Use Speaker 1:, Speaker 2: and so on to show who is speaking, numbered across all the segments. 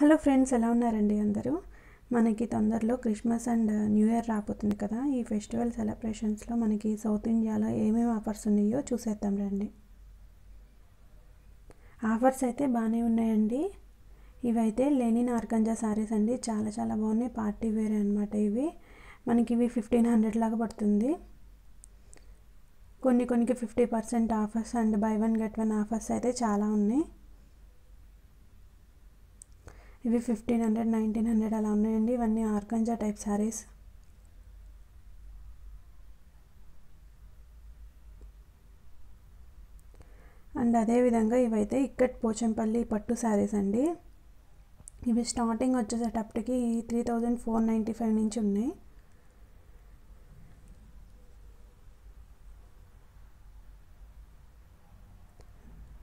Speaker 1: Hello friends ఎలా ఉన్నారండి అందరూ? మనకి తొందరలో క్రిస్మస్ అండ్ న్యూ ఇయర్ రాబోతుంది కదా. ఈ ఫెస్టివల్ సెలబ్రేషన్స్లో మనకి సౌత్ ఇండియాలో ఏమేమి ఆఫర్స్ ఉన్నాయో చూసేద్దాం రండి. ఆఫర్స్ అయితే బాగానే ఉన్నాయండి. ఇవైతే లెనిన్ ఆర్గంజా సారీస్ అండి. చాలా చాలా బాగున్నాయి. పార్టీ వేర్ అనమాట ఇవి. మనకి ఇవి ఫిఫ్టీన్ హండ్రెడ్ లాగా పడుతుంది. కొన్ని కొన్నికి fifty percent offers and buy one get one offers అయితే చాలా ఉన్నాయి. ఇవి ఫిఫ్టీన్ హండ్రెడ్ నైన్టీన్ హండ్రెడ్ అలా ఉన్నాయండి. ఇవన్నీ ఆర్గంజా టైప్ శారీస్ అండ్ అదేవిధంగా ఇవైతే ఇక్కట్ పోచంపల్లి పట్టు శారీస్ అండి. ఇవి స్టార్టింగ్ వచ్చేసేటప్పటికి three thousand four ninety five నుంచి ఉన్నాయి.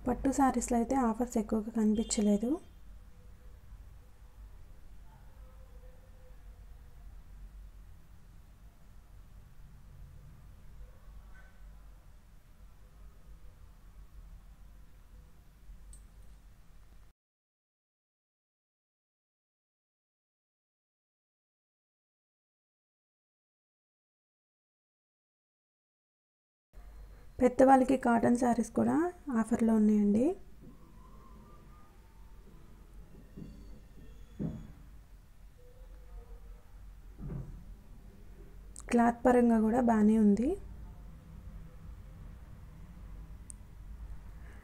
Speaker 1: పట్టు శారీస్లో అయితే ఆఫర్స్ ఎక్కువగా కనిపించలేదు. పెద్దవాళ్ళకి కాటన్ శారీస్ కూడా ఆఫర్లో ఉన్నాయండి. క్లాత్ పరంగా కూడా బాగానే ఉంది.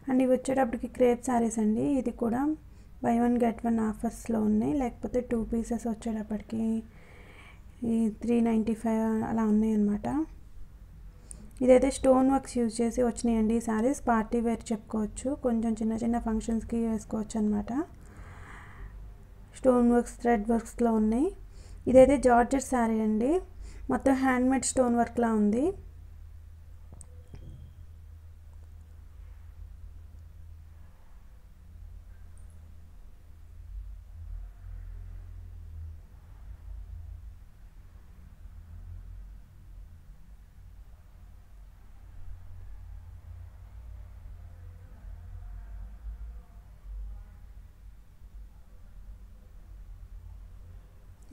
Speaker 1: అండ్ ఇవి వచ్చేటప్పటికి క్రేప్ శారీస్ అండి. ఇది కూడా బై వన్ గెట్ వన్ ఆఫర్స్లో ఉన్నాయి. లేకపోతే టూ పీసెస్ వచ్చేటప్పటికి ఈ త్రీ నైంటీ ఫైవ్ అలా ఉన్నాయి అన్నమాట ఇదైతే స్టోన్ వర్క్స్ యూజ్ చేసి వచ్చినాయండి ఈ శారీస్. పార్టీ వేర్ చెప్పుకోవచ్చు. కొంచెం చిన్న చిన్న ఫంక్షన్స్కి వేసుకోవచ్చు అనమాట స్టోన్ వర్క్స్ థ్రెడ్ వర్క్స్లో ఉన్నాయి. ఇదైతే జార్జెట్ శారీ అండి. మొత్తం హ్యాండ్మేడ్ స్టోన్ వర్క్లా ఉంది.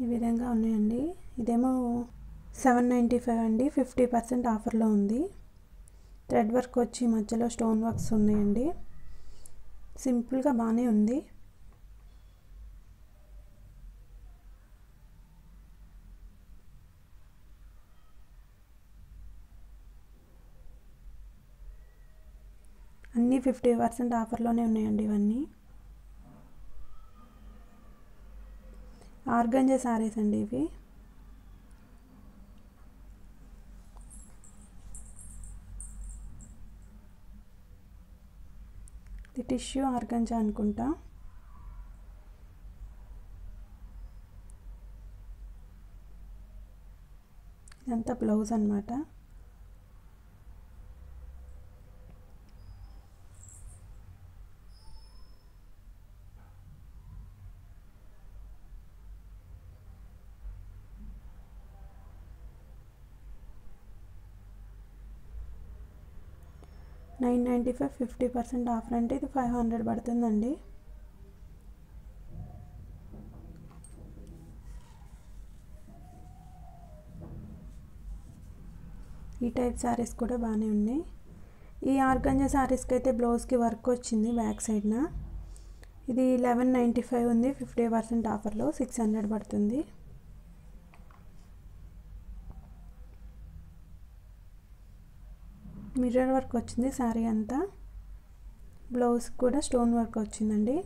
Speaker 1: ఈ విధంగా ఉన్నాయండి. ఇదేమో సెవెన్ నైంటీ ఫైవ్ అండి. ఫిఫ్టీ పర్సెంట్ ఆఫర్లో ఉంది. థ్రెడ్ వర్క్ వచ్చి మధ్యలో స్టోన్ వర్క్స్ ఉన్నాయండి. సింపుల్గా బాగానే ఉంది. అన్నీ ఫిఫ్టీ పర్సెంట్ ఆఫర్లోనే ఉన్నాయండి ఇవన్నీ. ఆర్గంజా శారీస్ అండి ఇవి. ఇది టిష్యూ ఆర్గంజా అనుకుంటా. ఇదంతా బ్లౌజ్ అనమాట nine ninety five fifty percent offer అంటే ఇది ఫైవ్ హండ్రెడ్ పడుతుందండి. ఈ టైప్ శారీస్ కూడా బాగానే ఉన్నాయి. ఈ ఆర్గంజా శారీస్కి అయితే బ్లౌజ్కి వర్క్ వచ్చింది బ్యాక్ సైడ్న. ఇది లెవెన్ నైంటీ ఫైవ్ ఉంది ఫిఫ్టీ పర్సెంట్ ఆఫర్లో సిక్స్ హండ్రెడ్ పడుతుంది. మిర్రర్ వర్క్ వచ్చింది శారీ అంతా. బ్లౌజ్ కూడా స్టోన్ వర్క్ వచ్చిందండి.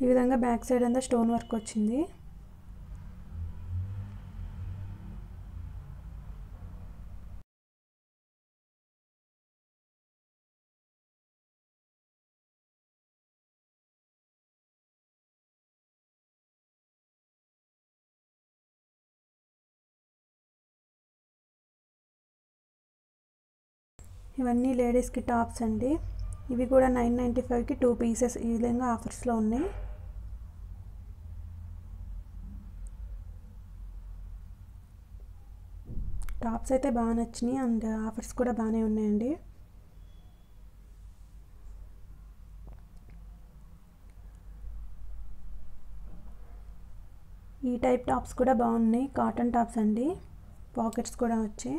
Speaker 1: ఈ విధంగా బ్యాక్ సైడ్ అంతా స్టోన్ వర్క్ వచ్చింది. ఇవన్నీ లేడీస్కి టాప్స్ అండి. ఇవి కూడా నైన్ నైంటీ ఫైవ్కి టూ పీసెస్ ఈ విధంగా ఆఫర్స్లో ఉన్నాయి. టాప్స్ అయితే బాగా నచ్చినాయి అండ్ ఆఫర్స్ కూడా బాగానే ఉన్నాయండి. ఈ టైప్ టాప్స్ కూడా బాగున్నాయి. కాటన్ టాప్స్ అండి. పాకెట్స్ కూడా వచ్చాయి.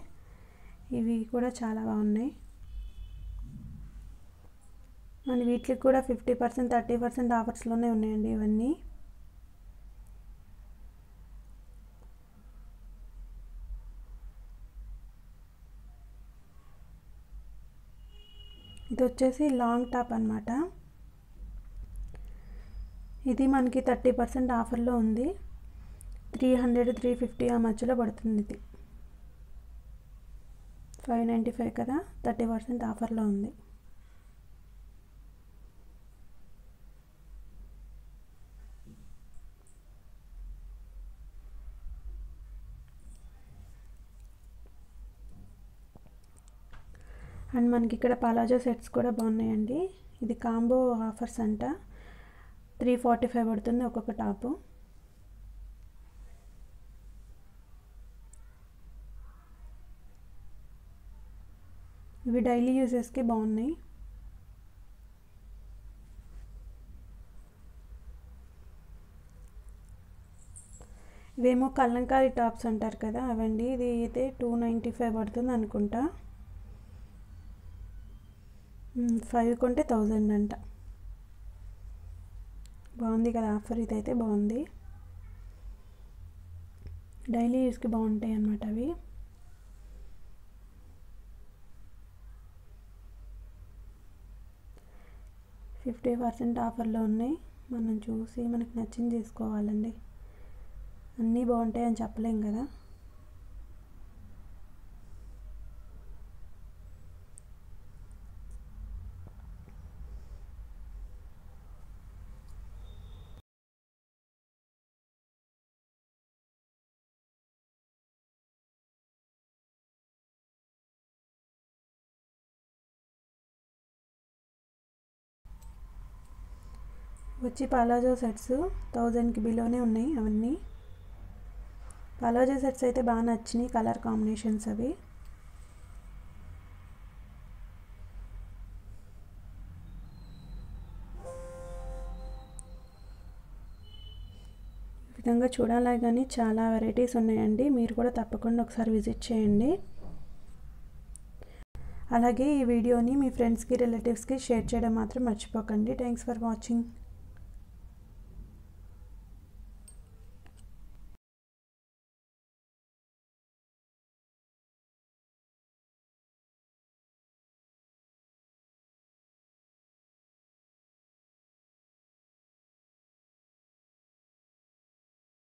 Speaker 1: ఇవి కూడా చాలా బాగున్నాయి. మన వీటికి కూడా ఫిఫ్టీ పర్సెంట్ థర్టీ పర్సెంట్ ఆఫర్స్లోనే ఉన్నాయండి ఇవన్నీ. ఇది వచ్చేసి లాంగ్ టాప్ అనమాట ఇది మనకి థర్టీ పర్సెంట్ ఆఫర్లో ఉంది. త్రీ హండ్రెడ్ త్రీ ఫిఫ్టీ ఆ మధ్యలో పడుతుంది ఇది. ఫైవ్ నైంటీ ఫైవ్ కదా థర్టీ పర్సెంట్ ఆఫర్లో ఉంది. అండ్ మనకి ఇక్కడ పలాజో సెట్స్ కూడా బాగున్నాయండి. ఇది కాంబో ఆఫర్స్ అంట. త్రీ ఫార్టీ ఫైవ్ పడుతుంది ఒక్కొక్క టాపు ఇవి డైలీ యూజెస్కి బాగున్నాయి. ఇవేమో కల్లంకారీ టాప్స్ అంటారు కదా అవండి. ఇది అయితే టూ నైంటీ ఫైవ్ పడుతుంది అనుకుంటా. ఫైవ్ కొంటే థౌజండ్ అంట. బాగుంది కదా ఆఫర్ ఇదైతే బాగుంది. డైలీ యూస్కి బాగుంటాయి అన్నమాట అవి. ఫిఫ్టీ పర్సెంట్ ఆఫర్లో ఉన్నాయి. మనం చూసి మనకు నచ్చింది తీసుకోవాలండి అన్నీ బాగుంటాయి అని చెప్పలేం కదా. వచ్చి పాలాజో సెట్స్ థౌజండ్కి బిలోనే ఉన్నాయి అవన్నీ. పాలాజో సెట్స్ అయితే బాగా నచ్చినాయి కలర్ కాంబినేషన్స్ అవి. ఈ విధంగా చూడాలి కానీ చాలా వెరైటీస్ ఉన్నాయండి. మీరు కూడా తప్పకుండా ఒకసారి విజిట్ చేయండి. అలాగే ఈ వీడియోని మీ ఫ్రెండ్స్కి రిలేటివ్స్కి షేర్ చేయడం మాత్రం మర్చిపోకండి. Thanks for watching.